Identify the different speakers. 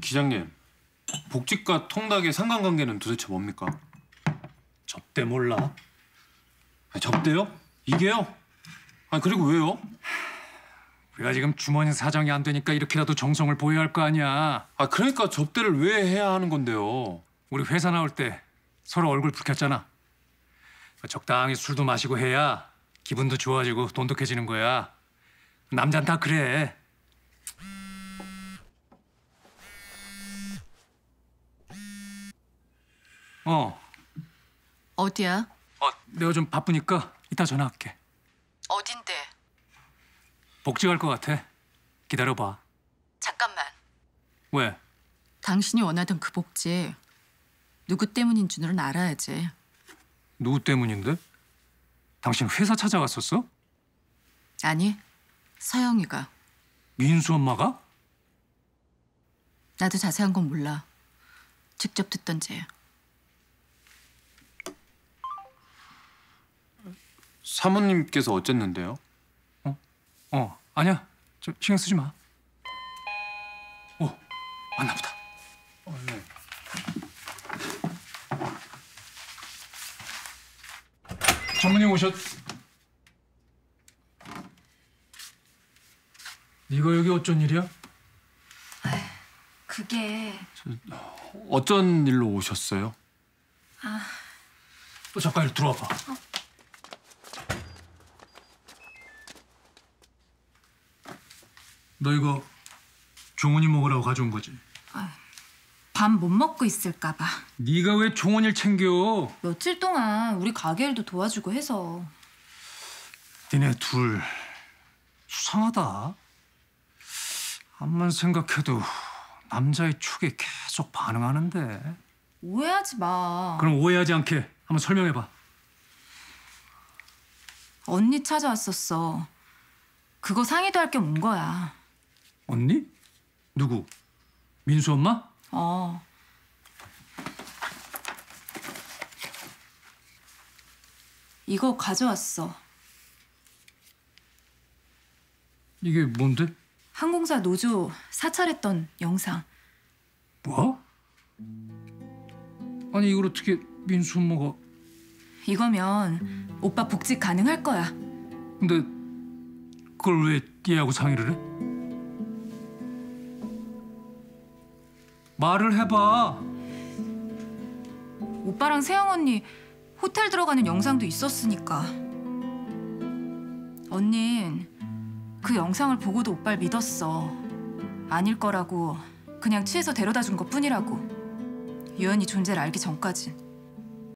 Speaker 1: 기장님, 복직과 통닭의 상관관계는 도대체 뭡니까?
Speaker 2: 접대 몰라?
Speaker 1: 아, 접대요? 이게요? 아 그리고 왜요?
Speaker 2: 우리가 지금 주머니 사정이 안 되니까 이렇게라도 정성을 보여야 할 거 아니야.
Speaker 1: 아 그러니까 접대를 왜 해야 하는 건데요?
Speaker 2: 우리 회사 나올 때 서로 얼굴 붉혔잖아. 적당히 술도 마시고 해야 기분도 좋아지고 돈독해지는 거야. 남잔 다 그래. 어,
Speaker 3: 어디야?
Speaker 2: 어, 내가 좀 바쁘니까 이따 전화할게.
Speaker 3: 어딘데?
Speaker 2: 복직할 것 같아. 기다려봐.
Speaker 3: 잠깐만.
Speaker 2: 왜?
Speaker 3: 당신이 원하던 그 복지 누구 때문인 줄은 알아야지.
Speaker 2: 누구 때문인데? 당신 회사 찾아갔었어?
Speaker 3: 아니, 서영이가.
Speaker 2: 민수 엄마가?
Speaker 3: 나도 자세한 건 몰라. 직접 듣던지.
Speaker 1: 사모님께서 어쨌는데요?
Speaker 2: 어, 아니야. 저 신경 쓰지 마. 오, 왔나 보다. 전무님 오셨. 네가 여기 어쩐 일이야?
Speaker 4: 그게
Speaker 1: 어쩐 일로 오셨어요?
Speaker 2: 어, 잠깐 이리 들어와봐. 너 이거 종원이 먹으라고 가져온 거지?
Speaker 4: 밥 못 먹고 있을까 봐.
Speaker 2: 네가 왜 종원이를 챙겨?
Speaker 4: 며칠 동안 우리 가게 일도 도와주고 해서
Speaker 2: 니네 둘 수상하다. 암만 생각해도 남자의 촉에 계속 반응하는데.
Speaker 4: 오해하지 마.
Speaker 2: 그럼 오해하지 않게 한번 설명해봐.
Speaker 4: 언니 찾아왔었어. 그거 상의도 할 겸 온 거야.
Speaker 2: 언니? 누구? 민수 엄마?
Speaker 4: 어. 이거 가져왔어.
Speaker 2: 이게 뭔데?
Speaker 4: 항공사 노조 사찰했던 영상.
Speaker 2: 뭐? 아니 이걸 어떻게 민수 엄마가?
Speaker 4: 이거면 오빠 복직 가능할 거야.
Speaker 2: 근데 그걸 왜 얘하고 상의를 해? 말을 해봐.
Speaker 4: 오빠랑 세영 언니 호텔 들어가는 영상도 있었으니까. 언닌 그 영상을 보고도 오빠를 믿었어. 아닐 거라고 그냥 취해서 데려다 준 것 뿐이라고. 유연이 존재를 알기 전까진.